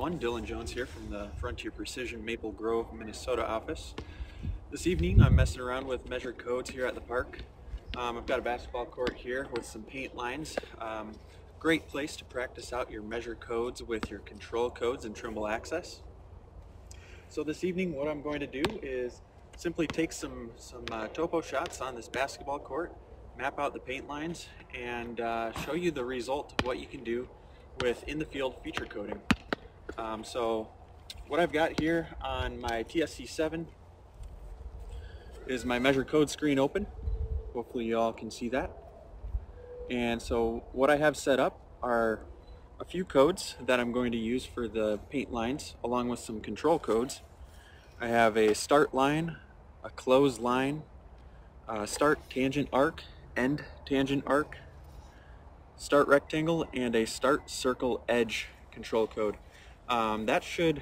Everyone, Dylan Jones here from the Frontier Precision Maple Grove, Minnesota office. This evening I'm messing around with measure codes here at the park. Um, I've got a basketball court here with some paint lines. Um, great place to practice out your measure codes with your control codes and Trimble Access. So this evening what I'm going to do is simply take some, some uh, topo shots on this basketball court, map out the paint lines, and uh, show you the result of what you can do with in the field feature coding. Um, so what I've got here on my TSC7 is my measure code screen open. Hopefully you all can see that. And so what I have set up are a few codes that I'm going to use for the paint lines along with some control codes. I have a start line, a close line, a start tangent arc, end tangent arc, start rectangle, and a start circle edge control code. Um, that should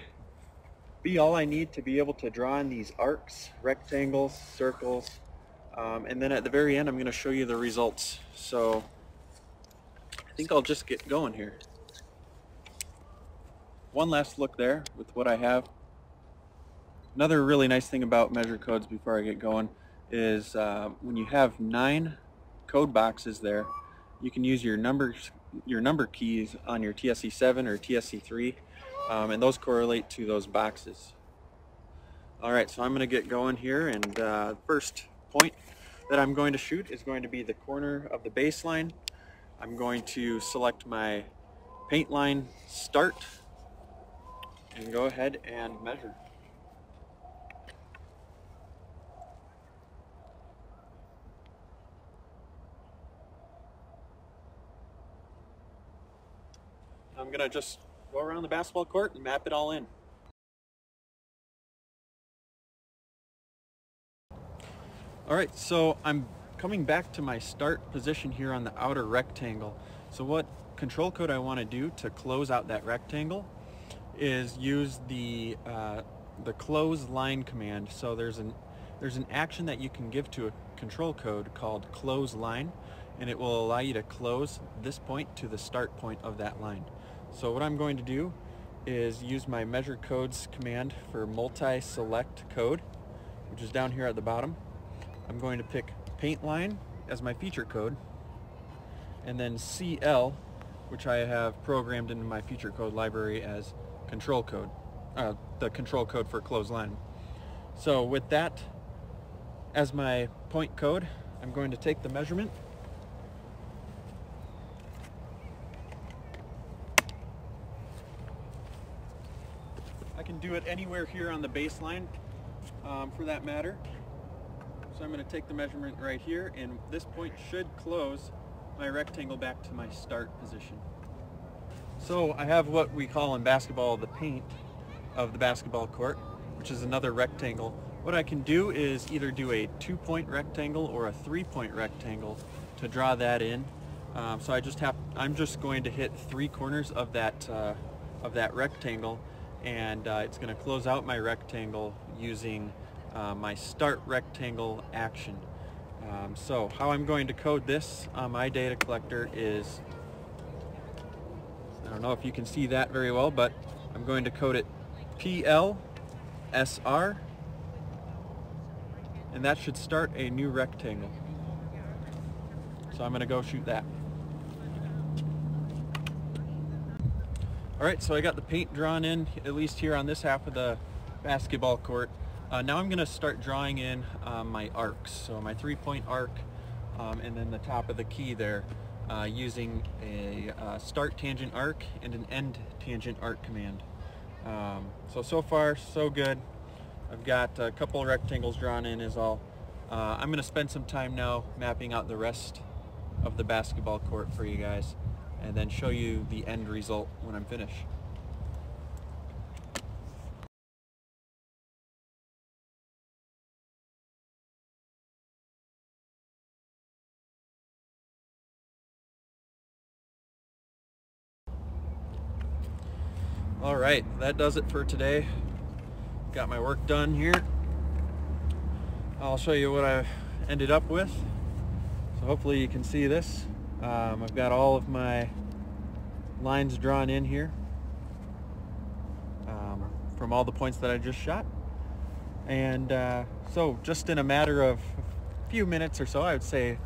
be all I need to be able to draw in these arcs, rectangles, circles, um, and then at the very end I'm going to show you the results. So I think I'll just get going here. One last look there with what I have. Another really nice thing about measure codes before I get going is uh, when you have nine code boxes there, you can use your numbers, your number keys on your TSC7 or TSC3 um, and those correlate to those boxes. Alright, so I'm going to get going here and uh, first point that I'm going to shoot is going to be the corner of the baseline. I'm going to select my paint line start and go ahead and measure. I'm going to just go around the basketball court and map it all in. All right, so I'm coming back to my start position here on the outer rectangle. So what control code I want to do to close out that rectangle is use the uh, the close line command. So there's an there's an action that you can give to a control code called close line and it will allow you to close this point to the start point of that line. So what I'm going to do is use my measure codes command for multi-select code, which is down here at the bottom. I'm going to pick paint line as my feature code, and then CL, which I have programmed into my feature code library as control code, uh, the control code for close line. So with that as my point code, I'm going to take the measurement do it anywhere here on the baseline um, for that matter. So I'm going to take the measurement right here and this point should close my rectangle back to my start position. So I have what we call in basketball the paint of the basketball court, which is another rectangle. What I can do is either do a two-point rectangle or a three-point rectangle to draw that in. Um, so I just have, I'm just going to hit three corners of that, uh, of that rectangle and uh, it's going to close out my rectangle using uh, my start rectangle action. Um, so how I'm going to code this on my data collector is, I don't know if you can see that very well, but I'm going to code it PLSR, and that should start a new rectangle. So I'm going to go shoot that. All right, so I got the paint drawn in, at least here on this half of the basketball court. Uh, now I'm gonna start drawing in um, my arcs. So my three-point arc um, and then the top of the key there uh, using a uh, start tangent arc and an end tangent arc command. Um, so, so far, so good. I've got a couple rectangles drawn in is all. Uh, I'm gonna spend some time now mapping out the rest of the basketball court for you guys and then show you the end result when I'm finished. All right, that does it for today. Got my work done here. I'll show you what I ended up with. So hopefully you can see this. Um, I've got all of my lines drawn in here. from all the points that I just shot. And uh, so just in a matter of a few minutes or so, I would say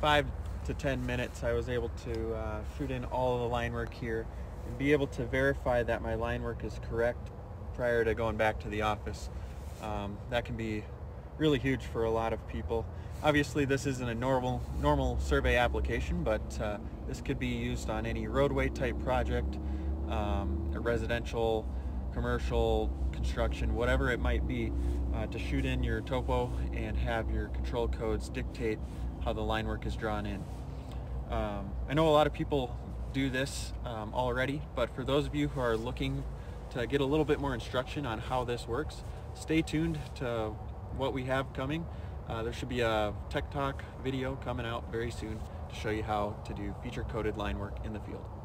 five to 10 minutes, I was able to uh, shoot in all of the line work here and be able to verify that my line work is correct prior to going back to the office. Um, that can be really huge for a lot of people. Obviously this isn't a normal normal survey application, but uh, this could be used on any roadway type project, um, a residential, commercial, construction, whatever it might be, uh, to shoot in your topo and have your control codes dictate how the line work is drawn in. Um, I know a lot of people do this um, already, but for those of you who are looking to get a little bit more instruction on how this works, stay tuned to what we have coming. Uh, there should be a Tech Talk video coming out very soon to show you how to do feature coded line work in the field.